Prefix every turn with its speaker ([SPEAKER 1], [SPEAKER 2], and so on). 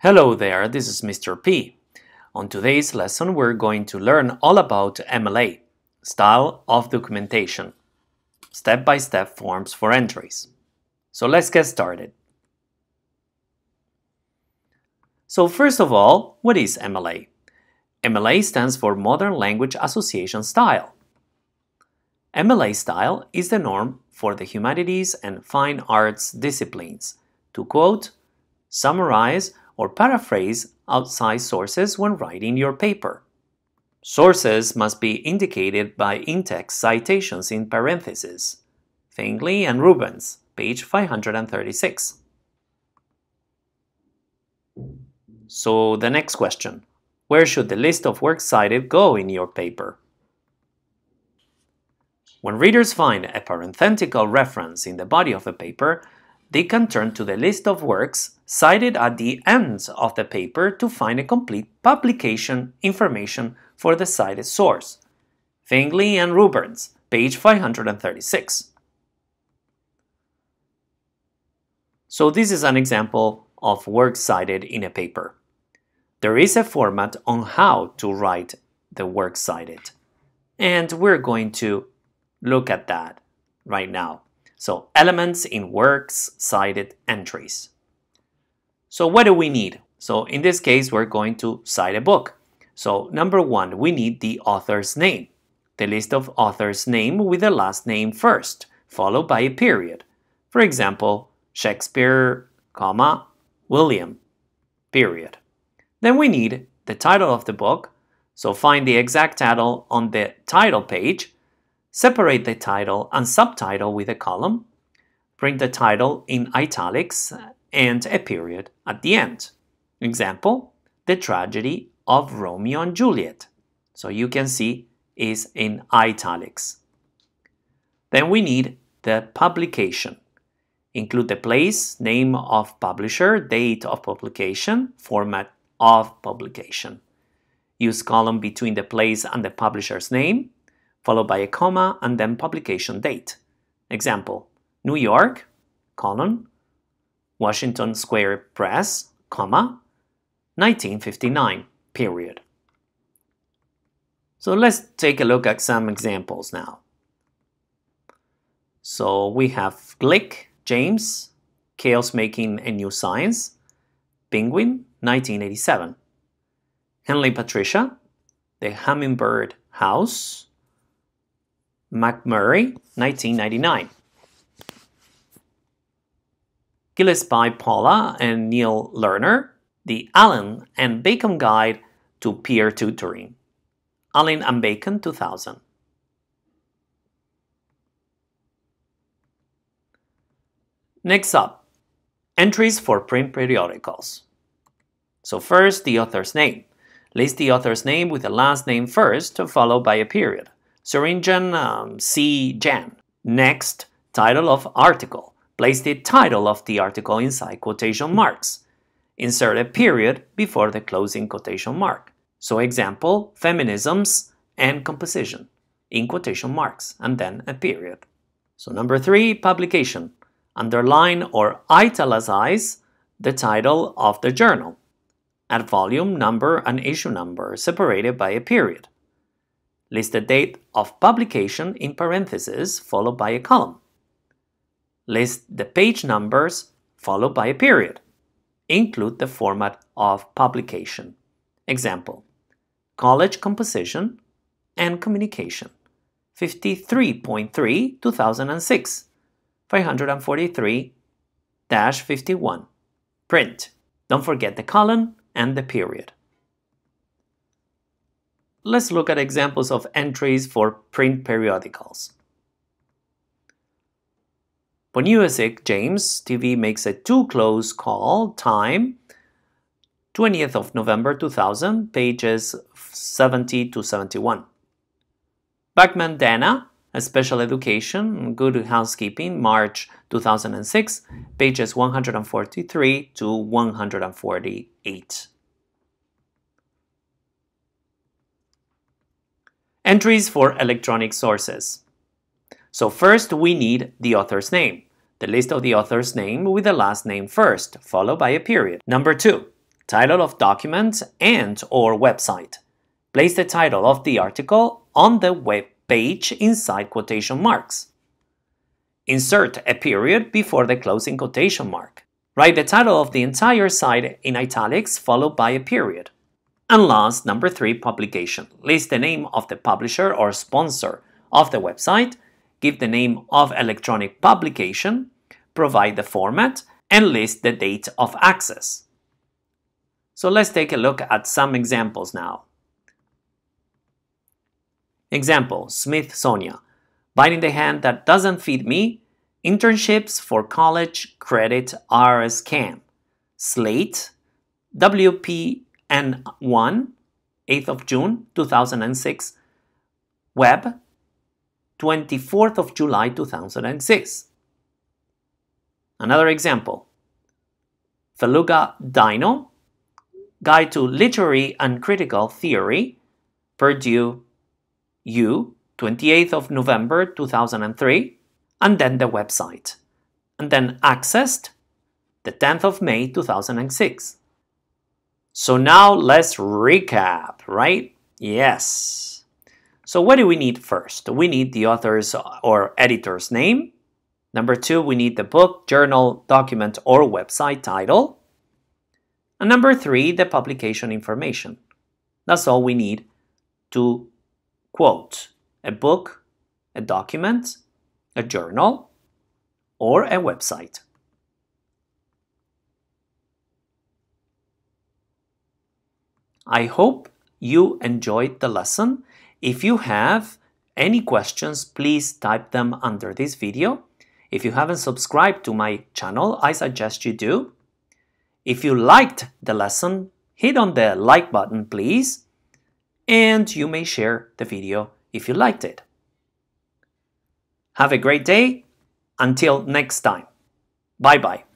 [SPEAKER 1] Hello there, this is Mr. P. On today's lesson, we're going to learn all about MLA, Style of Documentation, step-by-step forms for entries. So let's get started. So first of all, what is MLA? MLA stands for Modern Language Association Style. MLA style is the norm for the humanities and fine arts disciplines to quote, summarize, or paraphrase outside sources when writing your paper. Sources must be indicated by in-text citations in parentheses. Faigley and Rubens, page 536. So the next question, where should the list of works cited go in your paper? When readers find a parenthetical reference in the body of a paper, they can turn to the list of works cited at the end of the paper to find a complete publication information for the cited source. Faigley and Rubens, page 536. So this is an example of works cited in a paper. There is a format on how to write the works cited. And we're going to look at that right now. So elements in works cited entries. So what do we need? So in this case, we're going to cite a book. So number one, we need the author's name. The list of author's name with the last name first, followed by a period. For example, Shakespeare, comma, William, period. Then we need the title of the book. So find the exact title on the title page Separate the title and subtitle with a column. Print the title in italics and a period at the end. Example, The Tragedy of Romeo and Juliet. So you can see is in italics. Then we need the publication. Include the place, name of publisher, date of publication, format of publication. Use column between the place and the publisher's name followed by a comma and then publication date. Example, New York, colon, Washington Square Press, comma, 1959, period. So let's take a look at some examples now. So we have Gleick, James, Chaos Making a New Science, Penguin, 1987. Henley Patricia, The Hummingbird House, MacMurray, 1999. Gillespie Paula and Neil Lerner, The Allyn and Bacon Guide to Peer Tutoring. Allyn and Bacon, 2000. Next up, entries for print periodicals. So first, the author's name. List the author's name with the last name first, followed by a period. Swearingen um, C. Jan. Next, title of article. Place the title of the article inside quotation marks. Insert a period before the closing quotation mark. So example, feminisms and composition in quotation marks and then a period. So number three, publication. Underline or italicize the title of the journal. Add volume, number, and issue number separated by a period. List the date of publication in parentheses followed by a column. List the page numbers followed by a period. Include the format of publication. Example, College Composition and Communication, 53.3 2006, 543-51. Print. Don't forget the colon and the period let's look at examples of entries for print periodicals. Poniewozik James TV makes a too close call time 20th of November 2000 pages 70 to 71. Bachman Dana a Special Education Good Housekeeping March 2006 pages 143 to 148. Entries for electronic sources. So first we need the author's name. The list of the author's name with the last name first, followed by a period. Number two, title of document and or website. Place the title of the article on the web page inside quotation marks. Insert a period before the closing quotation mark. Write the title of the entire site in italics followed by a period. And last, number three, publication. List the name of the publisher or sponsor of the website, give the name of electronic publication, provide the format, and list the date of access. So let's take a look at some examples now. Example, Smithsonian. Biting the hand that doesn't feed me, internships for college credit are a scam. Slate, WPNI, 8th of June 2006, Web, 24th of July 2006. Another example, Felluga Dino, Guide to Literary and Critical Theory, Purdue U, 28th of November 2003, and then the website, and then accessed the 10th of May 2006. So now let's recap, right? Yes. So what do we need first? We need the author's or editor's name. Number two, we need the book, journal, document, or website title. And number three, the publication information. That's all we need to quote a book, a document, a journal, or a website. I hope you enjoyed the lesson. If you have any questions, please type them under this video. If you haven't subscribed to my channel, I suggest you do. If you liked the lesson, hit on the like button, please and you may share the video if you liked it. Have a great day. Until next time. Bye bye.